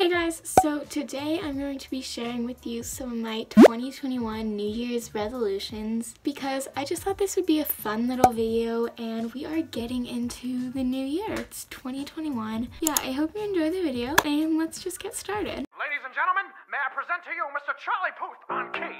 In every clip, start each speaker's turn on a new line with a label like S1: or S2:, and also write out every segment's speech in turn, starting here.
S1: Hey guys, so today I'm going to be sharing with you some of my 2021 New Year's resolutions because I just thought this would be a fun little video and we are getting into the new year. It's 2021. Yeah, I hope you enjoy the video and let's just get started.
S2: Ladies and gentlemen, may I present to you Mr. Charlie Puth on keys.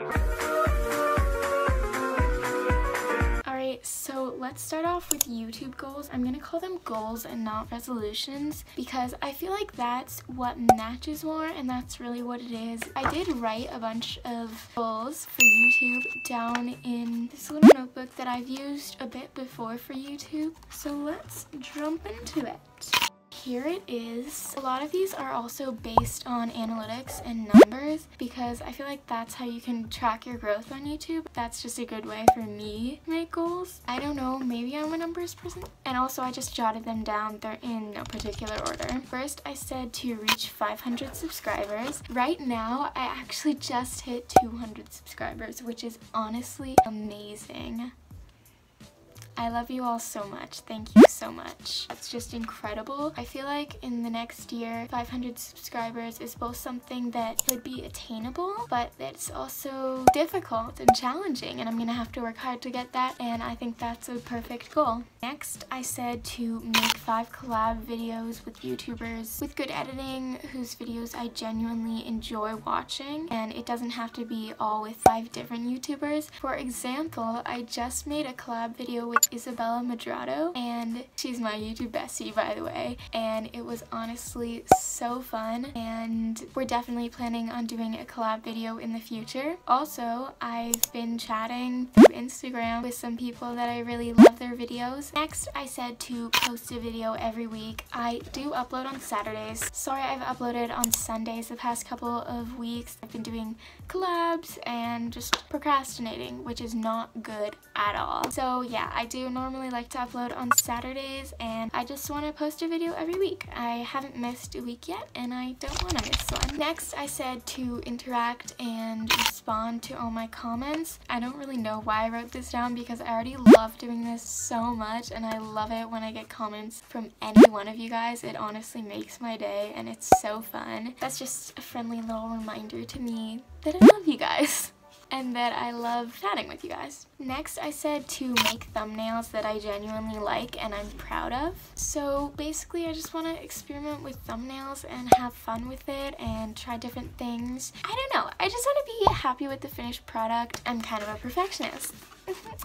S1: So let's start off with YouTube goals. I'm gonna call them goals and not resolutions because I feel like that's what matches more and that's really what it is. I did write a bunch of goals for YouTube down in this little notebook that I've used a bit before for YouTube. So let's jump into it here it is. A lot of these are also based on analytics and numbers because I feel like that's how you can track your growth on YouTube. That's just a good way for me to make goals. I don't know, maybe I'm a numbers person. And also I just jotted them down. They're in no particular order. First I said to reach 500 subscribers. Right now I actually just hit 200 subscribers which is honestly amazing. I love you all so much. Thank you so much. That's just incredible. I feel like in the next year, 500 subscribers is both something that could be attainable, but it's also difficult and challenging, and I'm gonna have to work hard to get that, and I think that's a perfect goal. Next, I said to make five collab videos with YouTubers with good editing, whose videos I genuinely enjoy watching, and it doesn't have to be all with five different YouTubers. For example, I just made a collab video with Isabella Madrado and she's my YouTube bestie by the way and it was honestly so fun and we're definitely planning on doing a collab video in the future. Also, I've been chatting through Instagram with some people that I really love their videos. Next, I said to post a video every week. I do upload on Saturdays. Sorry I've uploaded on Sundays the past couple of weeks. I've been doing collabs and just procrastinating, which is not good at all. So yeah, I do normally like to upload on Saturdays and I just want to post a video every week. I haven't missed a week yet and I don't want to miss one. Next I said to interact and respond to all my comments. I don't really know why I wrote this down because I already love doing this so much and I love it when I get comments from any one of you guys. It honestly makes my day and it's so fun. That's just a friendly little reminder to me that I love you guys and that I love chatting with you guys. Next, I said to make thumbnails that I genuinely like and I'm proud of. So basically, I just want to experiment with thumbnails and have fun with it and try different things. I don't know, I just want to be happy with the finished product. I'm kind of a perfectionist.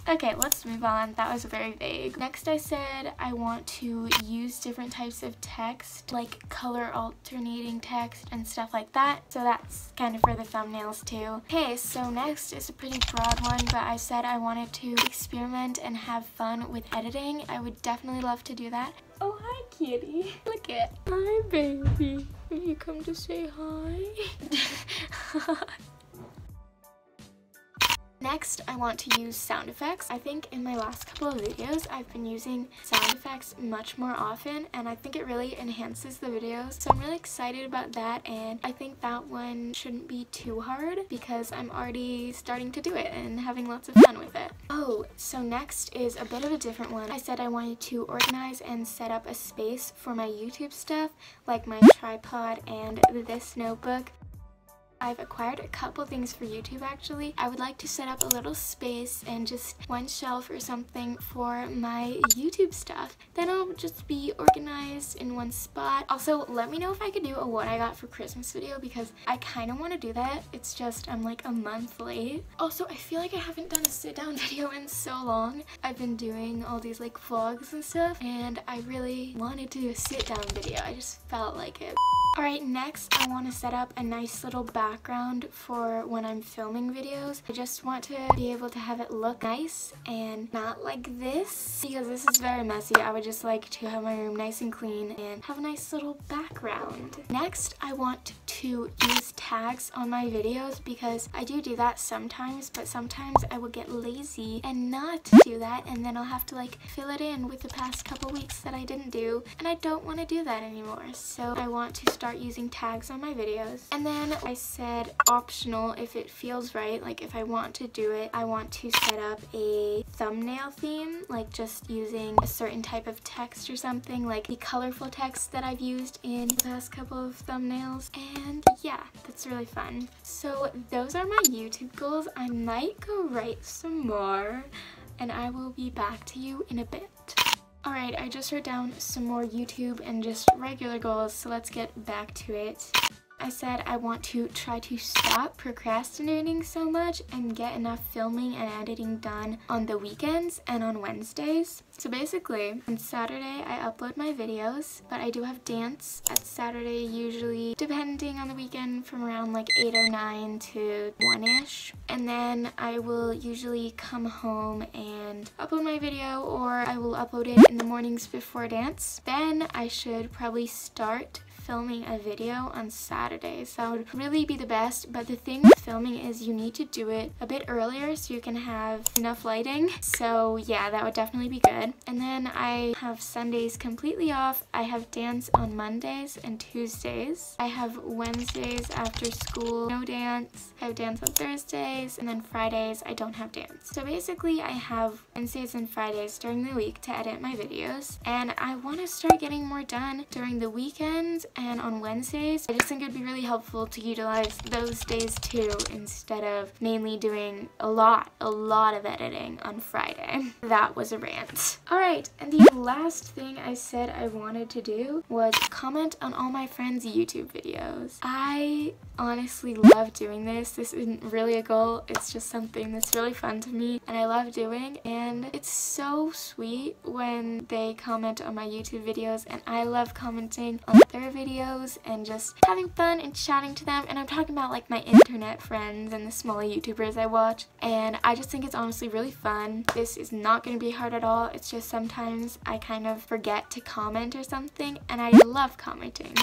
S1: Okay, let's move on. That was very vague. Next I said I want to use different types of text, like color alternating text and stuff like that. So that's kind of for the thumbnails too. Okay, so next is a pretty broad one, but I said I wanted to experiment and have fun with editing. I would definitely love to do that. Oh, hi, kitty. Look it. Hi, baby. Will you come to say hi? Next, I want to use sound effects. I think in my last couple of videos, I've been using sound effects much more often, and I think it really enhances the videos. So I'm really excited about that, and I think that one shouldn't be too hard because I'm already starting to do it and having lots of fun with it. Oh, so next is a bit of a different one. I said I wanted to organize and set up a space for my YouTube stuff, like my tripod and this notebook. I've acquired a couple things for YouTube actually. I would like to set up a little space and just one shelf or something for my YouTube stuff. Then it'll just be organized in one spot. Also, let me know if I could do a what I got for Christmas video because I kind of want to do that. It's just I'm like a month late. Also, I feel like I haven't done a sit down video in so long. I've been doing all these like vlogs and stuff and I really wanted to do a sit down video. I just felt like it. Alright, next I want to set up a nice little background for when I'm filming videos. I just want to be able to have it look nice and not like this because this is very messy. I would just like to have my room nice and clean and have a nice little background. Next, I want to use tags on my videos because I do do that sometimes, but sometimes I will get lazy and not do that and then I'll have to like fill it in with the past couple weeks that I didn't do and I don't want to do that anymore. So I want to start using tags on my videos. And then I said optional if it feels right, like if I want to do it, I want to set up a thumbnail theme, like just using a certain type of text or something, like the colorful text that I've used in the past couple of thumbnails. And yeah, that's really fun. So those are my YouTube goals. I might go write some more and I will be back to you in a bit. Alright, I just wrote down some more YouTube and just regular goals, so let's get back to it. I said I want to try to stop procrastinating so much and get enough filming and editing done on the weekends and on Wednesdays. So basically, on Saturday I upload my videos, but I do have dance at Saturday usually, depending on the weekend, from around like 8 or 9 to 1-ish. And then I will usually come home and upload my video or I will upload it in the mornings before dance. Then I should probably start filming a video on Saturdays. That would really be the best, but the thing with filming is you need to do it a bit earlier so you can have enough lighting. So yeah, that would definitely be good. And then I have Sundays completely off. I have dance on Mondays and Tuesdays. I have Wednesdays after school, no dance. I have dance on Thursdays, and then Fridays I don't have dance. So basically I have Wednesdays and Fridays during the week to edit my videos, and I want to start getting more done during the weekends and on Wednesdays. I just think it'd be really helpful to utilize those days too instead of mainly doing a lot, a lot of editing on Friday. That was a rant. Alright, and the last thing I said I wanted to do was comment on all my friends' YouTube videos. I honestly love doing this. This isn't really a goal, it's just something that's really fun to me and I love doing and it's so sweet when they comment on my YouTube videos and I love commenting on their videos and just having fun and chatting to them and I'm talking about like my internet friends and the smaller YouTubers I watch and I just think it's honestly really fun. This is not going to be hard at all, it's just sometimes I kind of forget to comment or something and I love commenting.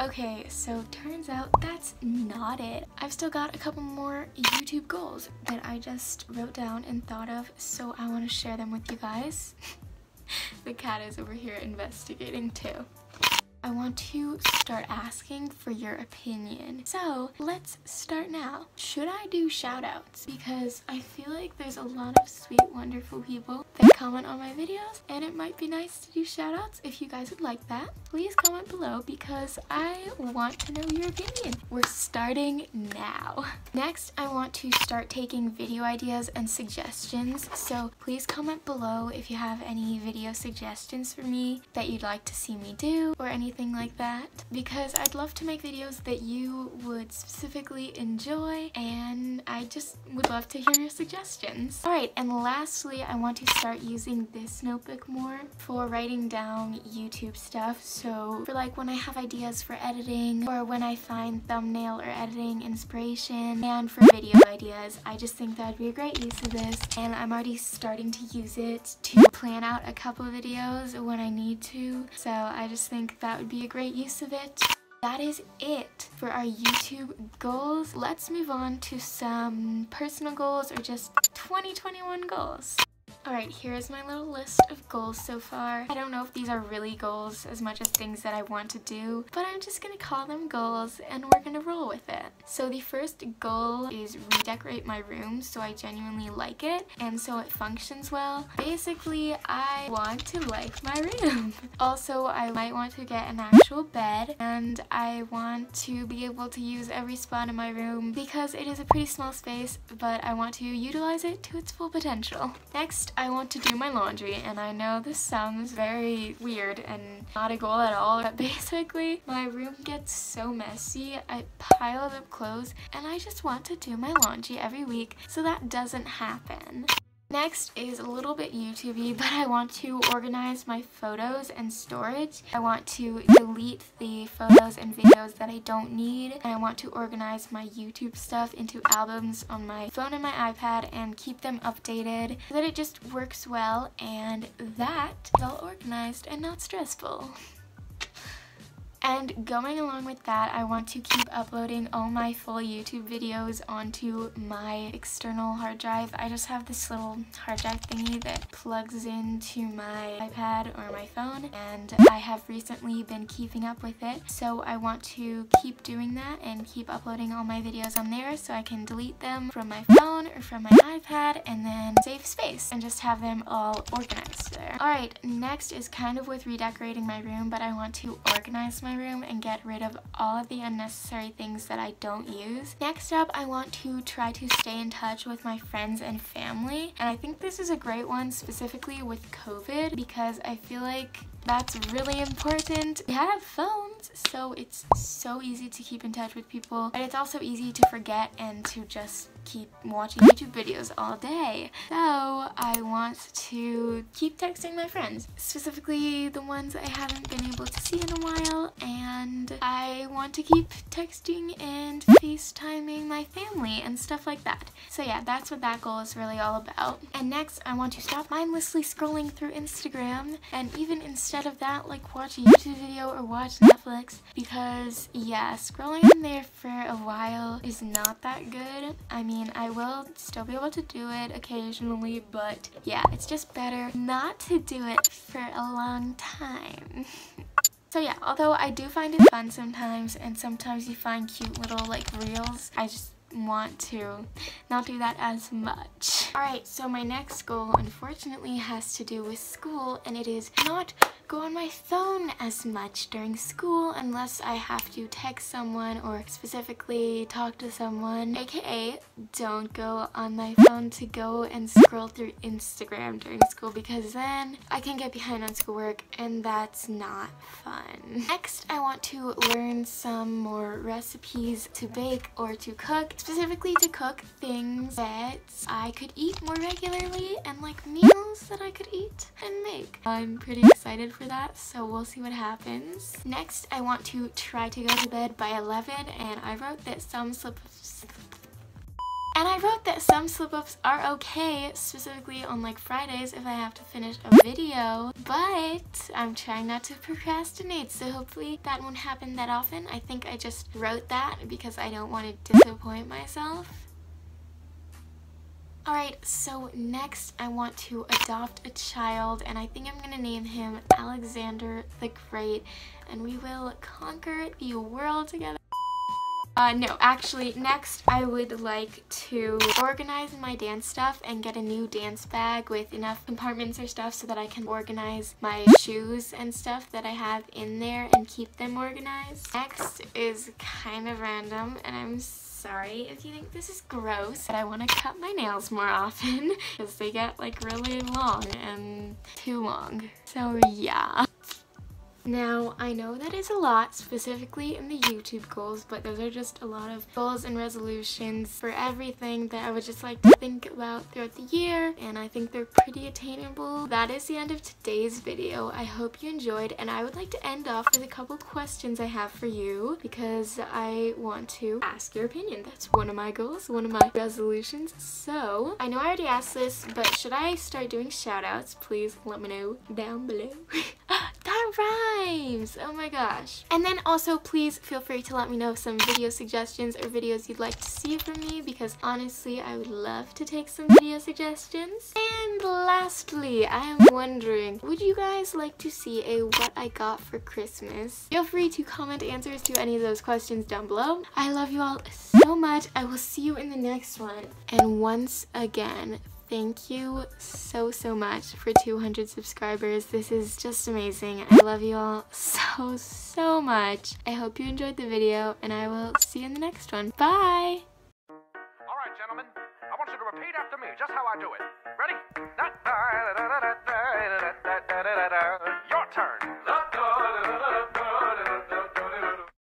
S1: Okay, so turns out that's not it. I've still got a couple more YouTube goals that I just wrote down and thought of, so I want to share them with you guys. the cat is over here investigating too. I want to start asking for your opinion. So let's start now. Should I do shout outs? Because I feel like there's a lot of sweet, wonderful people that comment on my videos and it might be nice to do shout outs if you guys would like that. Please comment below because I want to know your opinion. We're starting now. Next, I want to start taking video ideas and suggestions. So please comment below if you have any video suggestions for me that you'd like to see me do or anything like that because I'd love to make videos that you would specifically enjoy and I just would love to hear your suggestions. Alright, and lastly, I want to start using this notebook more for writing down YouTube stuff. So for like when I have ideas for editing or when I find thumbnail or editing inspiration and for video ideas, I just think that would be a great use of this and I'm already starting to use it to plan out a couple videos when I need to. So I just think that would be a great use of it. That is it for our YouTube goals. Let's move on to some personal goals or just 2021 goals. Alright, here's my little list of goals so far. I don't know if these are really goals as much as things that I want to do, but I'm just gonna call them goals and we're gonna roll with it. So the first goal is redecorate my room so I genuinely like it and so it functions well. Basically, I want to like my room. also, I might want to get an actual bed and I want to be able to use every spot in my room because it is a pretty small space, but I want to utilize it to its full potential. Next, I want to do my laundry and I know this sounds very weird and not a goal at all but basically my room gets so messy I pile up clothes and I just want to do my laundry every week so that doesn't happen. Next is a little bit YouTubey, but I want to organize my photos and storage. I want to delete the photos and videos that I don't need, and I want to organize my YouTube stuff into albums on my phone and my iPad and keep them updated so that it just works well and that is all organized and not stressful. And going along with that, I want to keep uploading all my full YouTube videos onto my external hard drive. I just have this little hard drive thingy that plugs into my iPad or my phone and I have recently been keeping up with it. So I want to keep doing that and keep uploading all my videos on there so I can delete them from my phone or from my iPad and then save space and just have them all organized there. Alright, next is kind of with redecorating my room, but I want to organize my room and get rid of all of the unnecessary things that I don't use. Next up, I want to try to stay in touch with my friends and family. And I think this is a great one specifically with COVID because I feel like that's really important. We have phones, so it's so easy to keep in touch with people, but it's also easy to forget and to just keep watching YouTube videos all day. So I want to keep texting my friends, specifically the ones I haven't been able to see in a while, and I want to keep texting and FaceTiming my family and stuff like that. So yeah, that's what that goal is really all about. And next, I want to stop mindlessly scrolling through Instagram, and even instead of that, like watch a YouTube video or watch Netflix, because yeah, scrolling in there for a while is not that good. I mean, mean, I will still be able to do it occasionally, but yeah, it's just better not to do it for a long time. So yeah, although I do find it fun sometimes, and sometimes you find cute little like reels, I just want to not do that as much. Alright, so my next goal unfortunately has to do with school, and it is not go on my phone as much during school unless I have to text someone or specifically talk to someone, aka don't go on my phone to go and scroll through Instagram during school because then I can get behind on schoolwork and that's not fun. Next, I want to learn some more recipes to bake or to cook, specifically to cook things that I could eat more regularly and like meals that I could eat and make. I'm pretty excited for that, so we'll see what happens. Next, I want to try to go to bed by 11, and I wrote that some slip-ups and I wrote that some slip-ups are okay, specifically on like Fridays if I have to finish a video, but I'm trying not to procrastinate, so hopefully that won't happen that often. I think I just wrote that because I don't want to disappoint myself. Alright, so next I want to adopt a child and I think I'm to name him Alexander the Great and we will conquer the world together. Uh, no, actually, next I would like to organize my dance stuff and get a new dance bag with enough compartments or stuff so that I can organize my shoes and stuff that I have in there and keep them organized. Next is kind of random and I'm sorry if you think this is gross, but I want to cut my nails more often because they get like really long and too long. So yeah. Now, I know that is a lot, specifically in the YouTube goals, but those are just a lot of goals and resolutions for everything that I would just like to think about throughout the year, and I think they're pretty attainable. That is the end of today's video. I hope you enjoyed, and I would like to end off with a couple questions I have for you, because I want to ask your opinion. That's one of my goals, one of my resolutions. So, I know I already asked this, but should I start doing shoutouts? Please let me know down below. right! Oh my gosh. And then also please feel free to let me know some video suggestions or videos you'd like to see from me because honestly I would love to take some video suggestions. And lastly, I am wondering, would you guys like to see a what I got for Christmas? Feel free to comment answers to any of those questions down below. I love you all so much. I will see you in the next one. And once again, Thank you so, so much for 200 subscribers. This is just amazing. I love you all so, so much. I hope you enjoyed the video, and I will see you in the next one. Bye!
S2: Alright, gentlemen. I want you to repeat after me, just how I do it. Ready? Your turn.